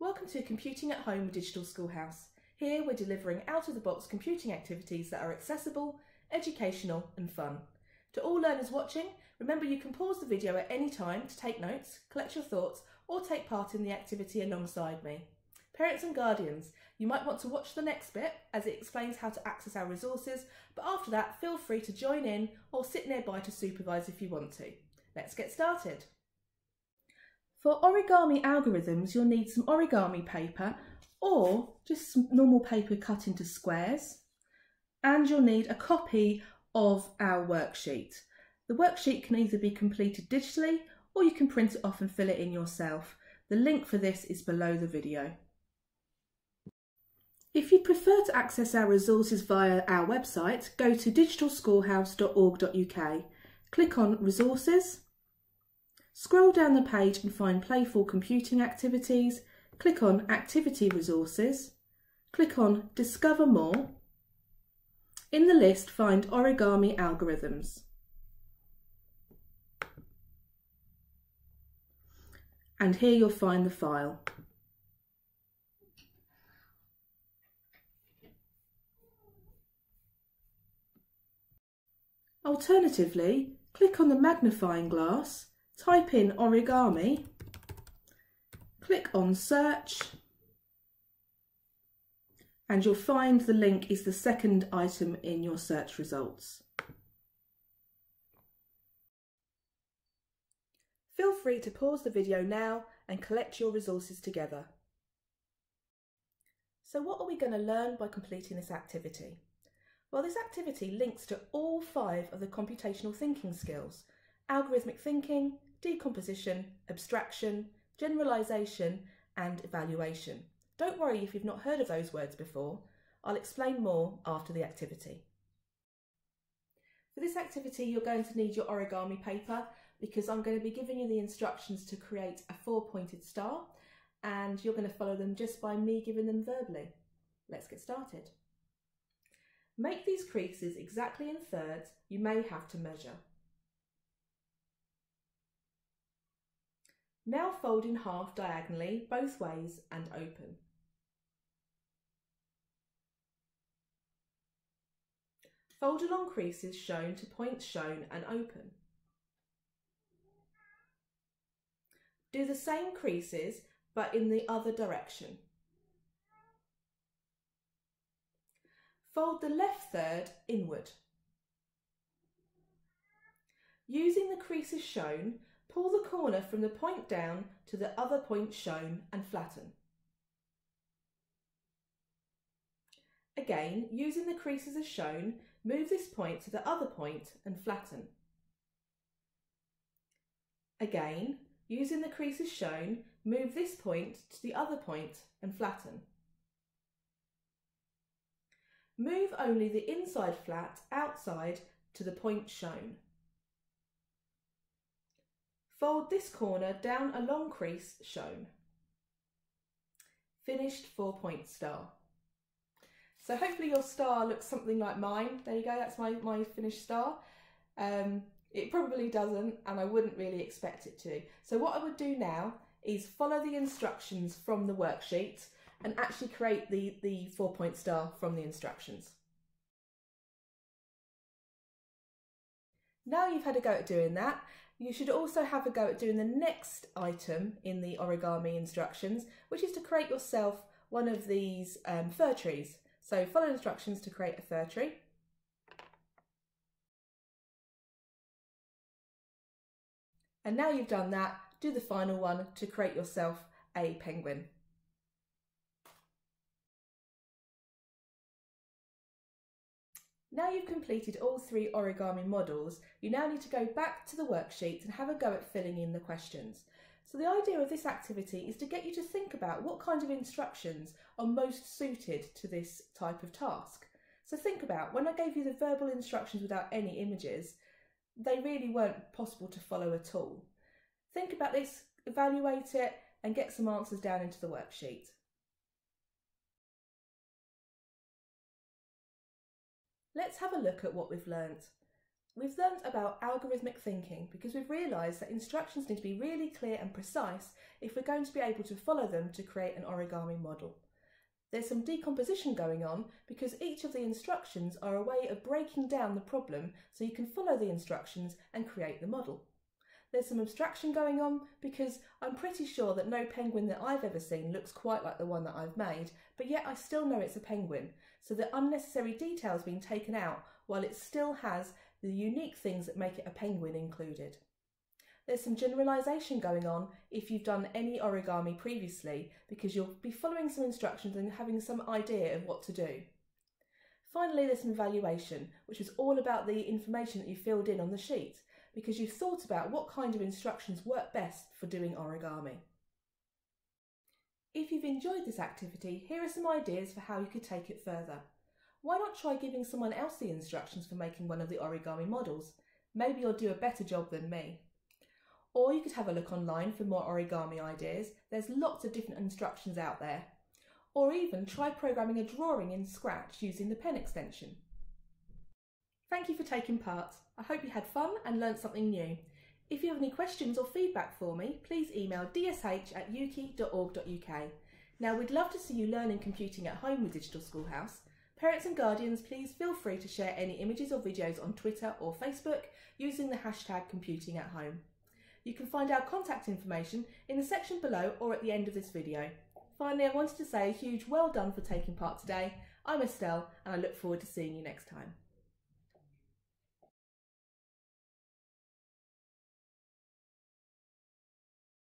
Welcome to Computing at Home Digital Schoolhouse. Here we're delivering out of the box computing activities that are accessible, educational and fun. To all learners watching, remember you can pause the video at any time to take notes, collect your thoughts or take part in the activity alongside me. Parents and guardians, you might want to watch the next bit as it explains how to access our resources, but after that feel free to join in or sit nearby to supervise if you want to. Let's get started. For origami algorithms, you'll need some origami paper or just some normal paper cut into squares. And you'll need a copy of our worksheet. The worksheet can either be completed digitally or you can print it off and fill it in yourself. The link for this is below the video. If you prefer to access our resources via our website, go to digitalschoolhouse.org.uk, click on Resources, Scroll down the page and find Playful Computing Activities, click on Activity Resources, click on Discover More. In the list find Origami Algorithms. And here you'll find the file. Alternatively, click on the magnifying glass type in origami, click on search, and you'll find the link is the second item in your search results. Feel free to pause the video now and collect your resources together. So what are we going to learn by completing this activity? Well, this activity links to all five of the computational thinking skills, algorithmic thinking, decomposition, abstraction, generalisation and evaluation. Don't worry if you've not heard of those words before, I'll explain more after the activity. For this activity you're going to need your origami paper because I'm going to be giving you the instructions to create a four pointed star and you're going to follow them just by me giving them verbally. Let's get started. Make these creases exactly in thirds, you may have to measure. Now fold in half diagonally both ways and open. Fold along creases shown to points shown and open. Do the same creases but in the other direction. Fold the left third inward. Using the creases shown, Pull the corner from the point down to the other point shown and flatten. Again, using the creases as shown, move this point to the other point and flatten. Again, using the creases shown, move this point to the other point and flatten. Move only the inside flat outside to the point shown. Fold this corner down a long crease shown. Finished four point star. So hopefully your star looks something like mine. There you go, that's my, my finished star. Um, it probably doesn't and I wouldn't really expect it to. So what I would do now is follow the instructions from the worksheet and actually create the, the four point star from the instructions. Now you've had a go at doing that, you should also have a go at doing the next item in the origami instructions, which is to create yourself one of these um, fir trees. So follow instructions to create a fir tree. And now you've done that, do the final one to create yourself a penguin. Now you've completed all three origami models, you now need to go back to the worksheet and have a go at filling in the questions. So the idea of this activity is to get you to think about what kind of instructions are most suited to this type of task. So think about, when I gave you the verbal instructions without any images, they really weren't possible to follow at all. Think about this, evaluate it and get some answers down into the worksheet. Let's have a look at what we've learnt. we've learnt about algorithmic thinking because we've realised that instructions need to be really clear and precise if we're going to be able to follow them to create an origami model. There's some decomposition going on because each of the instructions are a way of breaking down the problem so you can follow the instructions and create the model. There's some abstraction going on because I'm pretty sure that no penguin that I've ever seen looks quite like the one that I've made, but yet I still know it's a penguin, so the unnecessary details being taken out while it still has the unique things that make it a penguin included. There's some generalisation going on if you've done any origami previously because you'll be following some instructions and having some idea of what to do. Finally, there's some evaluation, which is all about the information that you filled in on the sheet because you've thought about what kind of instructions work best for doing origami. If you've enjoyed this activity, here are some ideas for how you could take it further. Why not try giving someone else the instructions for making one of the origami models? Maybe you'll do a better job than me. Or you could have a look online for more origami ideas. There's lots of different instructions out there. Or even try programming a drawing in Scratch using the pen extension. Thank you for taking part. I hope you had fun and learnt something new. If you have any questions or feedback for me, please email dsh at ukie.org.uk. Now, we'd love to see you learning computing at home with Digital Schoolhouse. Parents and guardians, please feel free to share any images or videos on Twitter or Facebook using the hashtag computing at home. You can find our contact information in the section below or at the end of this video. Finally, I wanted to say a huge well done for taking part today. I'm Estelle and I look forward to seeing you next time.